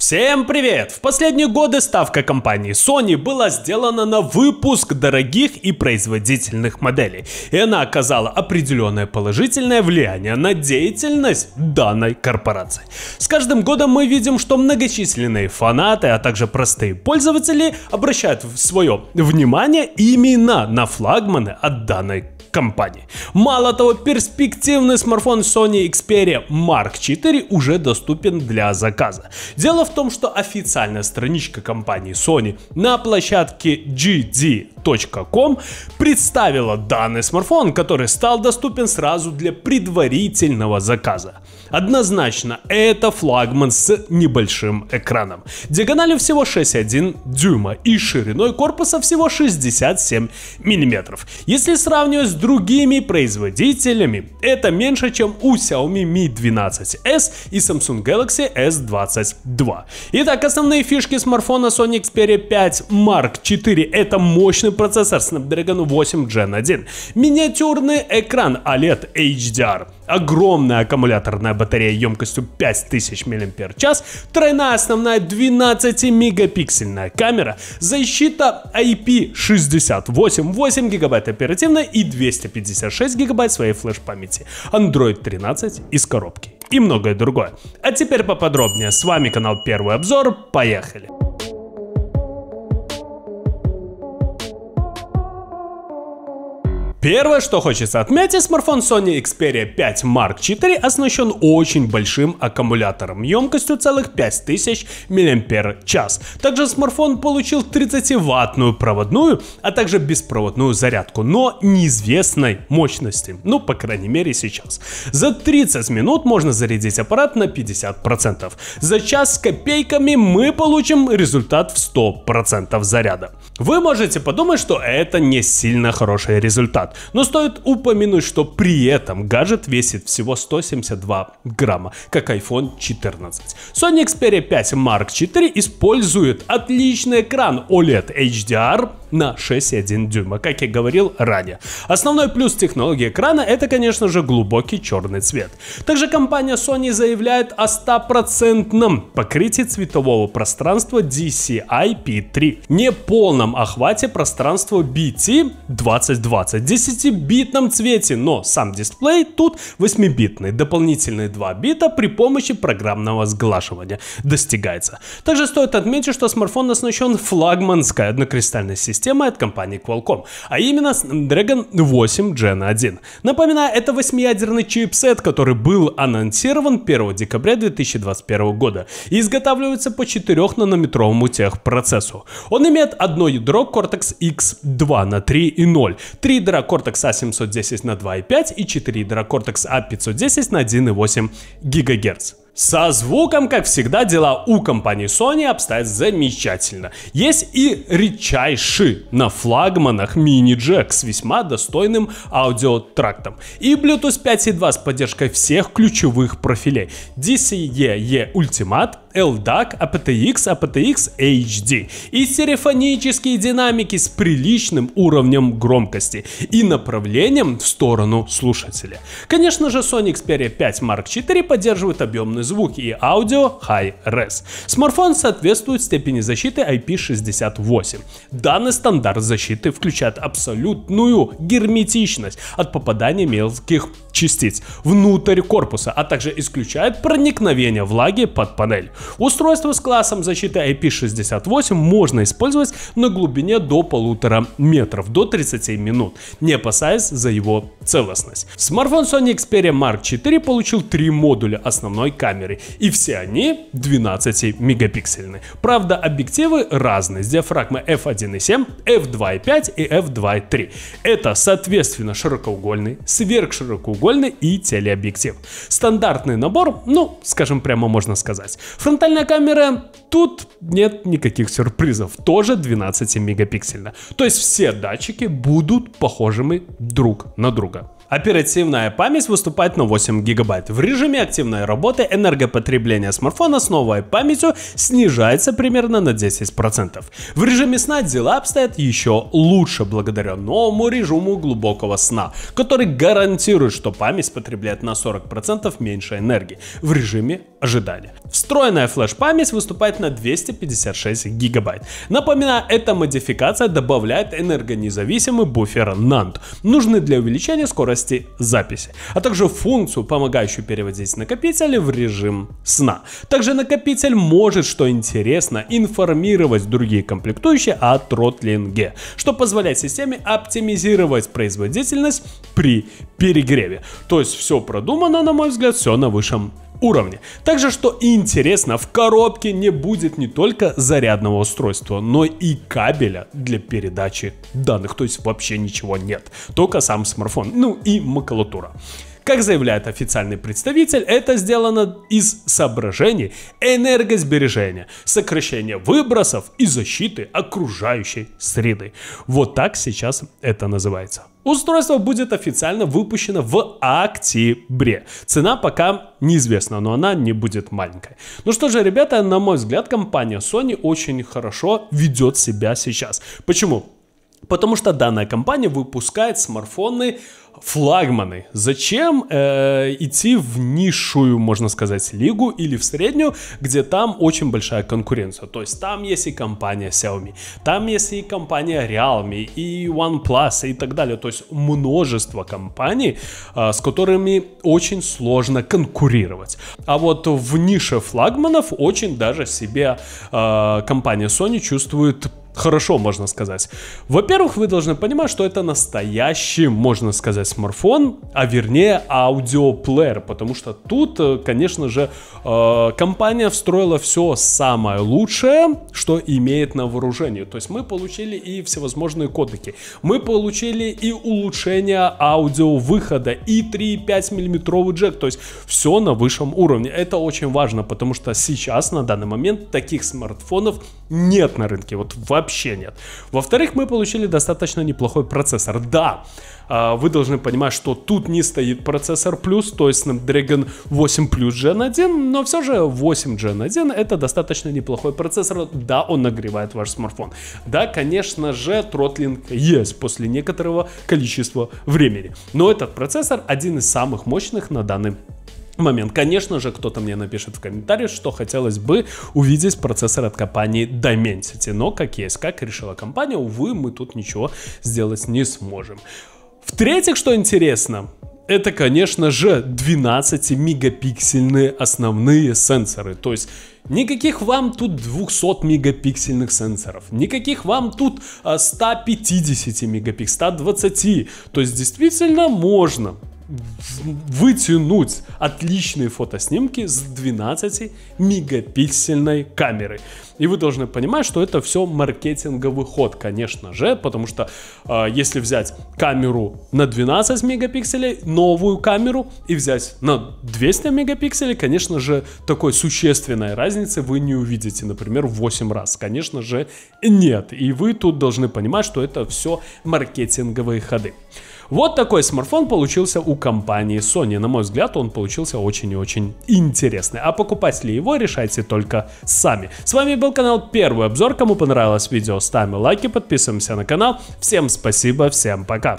Всем привет! В последние годы ставка компании Sony была сделана на выпуск дорогих и производительных моделей, и она оказала определенное положительное влияние на деятельность данной корпорации. С каждым годом мы видим, что многочисленные фанаты, а также простые пользователи обращают свое внимание именно на флагманы от данной компании. Мало того, перспективный смартфон Sony Xperia Mark IV уже доступен для заказа. Дело в том, что официальная страничка компании Sony на площадке gd.com представила данный смартфон, который стал доступен сразу для предварительного заказа. Однозначно, это флагман с небольшим экраном. Диагональю всего 6,1 дюйма и шириной корпуса всего 67 мм. Если сравнивать с другими производителями, это меньше, чем у Xiaomi Mi 12s и Samsung Galaxy S22. Итак, основные фишки смартфона Sony Xperia 5 Mark IV это мощный процессор Snapdragon 8 Gen 1, миниатюрный экран OLED HDR, огромная аккумуляторная батарея емкостью 5000 мАч, тройная основная 12-мегапиксельная камера, защита IP68, 8 гигабайт оперативной и 256 гигабайт своей флеш-памяти, Android 13 из коробки и многое другое. А теперь поподробнее. С вами канал Первый обзор. Поехали! Первое, что хочется отметить, смартфон Sony Xperia 5 Mark IV оснащен очень большим аккумулятором емкостью целых 5000 мАч. Также смартфон получил 30-ваттную проводную, а также беспроводную зарядку, но неизвестной мощности, ну по крайней мере сейчас. За 30 минут можно зарядить аппарат на 50%. За час с копейками мы получим результат в 100% заряда. Вы можете подумать, что это не сильно хороший результат, аппарат. Но стоит упомянуть, что при этом гаджет весит всего 172 грамма, как iPhone 14. Sony Xperia 5 Mark IV использует отличный экран OLED HDR на 6,1 дюйма, как я говорил ранее. Основной плюс технологии экрана это, конечно же, глубокий черный цвет. Также компания Sony заявляет о 100% покрытии цветового пространства DCI-P3, неполном охвате пространства BT 2020, 10-битном цвете, но сам дисплей тут 8-битный, дополнительные 2 бита при помощи программного сглаживания достигается. Также стоит отметить, что смартфон оснащен флагманской однокристальной системой от компании Qualcomm, а именно Snapdragon 8 Gen 1. Напоминаю, это 8-ядерный чипсет, который был анонсирован 1 декабря 2021 года и изготавливается по 4-нанометровому техпроцессу. Он имеет одно ядро Cortex X2 на 3.0, 3 ядра Cortex A710 на 2.5 и 4 ядра Cortex A510 на 1.8 ГГц. Со звуком, как всегда, дела у компании Sony обстоят замечательно. Есть и редчайший на флагманах мини-джек с весьма достойным аудиотрактом. И Bluetooth 5.2 с поддержкой всех ключевых профилей. DCE-E Ultimate, LDAC, aptX, aptX HD. И стереофонические динамики с приличным уровнем громкости и направлением в сторону слушателя. Конечно же, Sony Xperia 5 Mark IV поддерживает объемный звук и аудио High-Res. Смартфон соответствует степени защиты IP68. Данный стандарт защиты включает абсолютную герметичность от попадания мелких частиц внутрь корпуса, а также исключает проникновение влаги под панель. Устройство с классом защиты IP68 можно использовать на глубине до полутора метров, до 30 минут, не опасаясь за его целостность. Смартфон Sony Xperia Mark IV получил три модуля основной камеры, и все они 12 мегапиксельные. Правда, объективы разные, с диафрагмой f1.7, f2.5 и f2.3. Это, соответственно, широкоугольный, сверхширокоугольный и телеобъектив. Стандартный набор, ну, скажем прямо можно сказать. Фронтальная камера, тут нет никаких сюрпризов, тоже 12 мегапиксельно. То есть все датчики будут похожими друг на друга круто. Оперативная память выступает на 8 гигабайт. В режиме активной работы энергопотребление смартфона с новой памятью снижается примерно на 10%. В режиме сна дела обстоят еще лучше благодаря новому режиму глубокого сна, который гарантирует, что память потребляет на 40% меньше энергии в режиме ожидания. Встроенная флеш-память выступает на 256 гигабайт. Напоминаю, эта модификация добавляет энергонезависимый буфер NAND, нужный для увеличения скорости записи, а также функцию, помогающую переводить накопители в режим сна. Также накопитель может, что интересно, информировать другие комплектующие о тротлинге, что позволяет системе оптимизировать производительность при перегреве. То есть все продумано, на мой взгляд, все на высшем уровне. Также, что интересно, в коробке не будет не только зарядного устройства, но и кабеля для передачи данных, то есть вообще ничего нет, только сам смартфон, ну и макулатура. Как заявляет официальный представитель, это сделано из соображений энергосбережения, сокращения выбросов и защиты окружающей среды. Вот так сейчас это называется. Устройство будет официально выпущено в октябре. Цена пока неизвестна, но она не будет маленькой. Ну что же, ребята, на мой взгляд, компания Sony очень хорошо ведет себя сейчас. Почему? Потому что данная компания выпускает смартфоны флагманы. Зачем э, идти в низшую, можно сказать, лигу или в среднюю, где там очень большая конкуренция. То есть там есть и компания Xiaomi, там есть и компания Realme, и OnePlus и так далее. То есть множество компаний, э, с которыми очень сложно конкурировать. А вот в нише флагманов очень даже себе э, компания Sony чувствует хорошо, можно сказать. Во-первых, вы должны понимать, что это настоящий, можно сказать, смартфон, а вернее аудиоплеер, потому что тут, э, конечно же, э, компания встроила все самое лучшее, что имеет на вооружении. То есть мы получили и всевозможные кодеки, мы получили и улучшение аудиовыхода, и 3,5 миллиметровый джек, то есть все на высшем уровне. Это очень важно, потому что сейчас, на данный момент, таких смартфонов нет на рынке, вот вообще нет. Во-вторых, мы получили достаточно неплохой процессор. Да, а, вы должны понимать, что тут не стоит процессор плюс, то есть Snapdragon 8 Plus Gen 1, но все же 8 Gen 1 это достаточно неплохой процессор. Да, он нагревает ваш смартфон. Да, конечно же, тротлинг есть после некоторого количества времени. Но этот процессор один из самых мощных на данный момент. Конечно же, кто-то мне напишет в комментариях, что хотелось бы увидеть процессор от компании Dimensity, но как есть, как решила компания, увы, мы тут ничего сделать не сможем. В-третьих, что интересно, это, конечно же, 12-мегапиксельные основные сенсоры. То есть никаких вам тут 200 мегапиксельных сенсоров, никаких вам тут 150 мегапикселей, 120. То есть действительно можно вытянуть отличные фотоснимки с 12 мегапиксельной камеры. И вы должны понимать, что это все маркетинговый ход, конечно же, потому что э, если взять камеру на 12 мегапикселей, новую камеру и взять на 200 мегапикселей, конечно же, такой существенной разницы вы не увидите, например, в 8 раз. Конечно же, нет. И вы тут должны понимать, что это все маркетинговые ходы. Вот такой смартфон получился у компании Sony. На мой взгляд, он получился очень и очень интересный. А покупать ли его, решайте только сами. С вами был канал Первый Обзор. Кому понравилось видео, ставим лайки, подписываемся на канал. Всем спасибо, всем пока.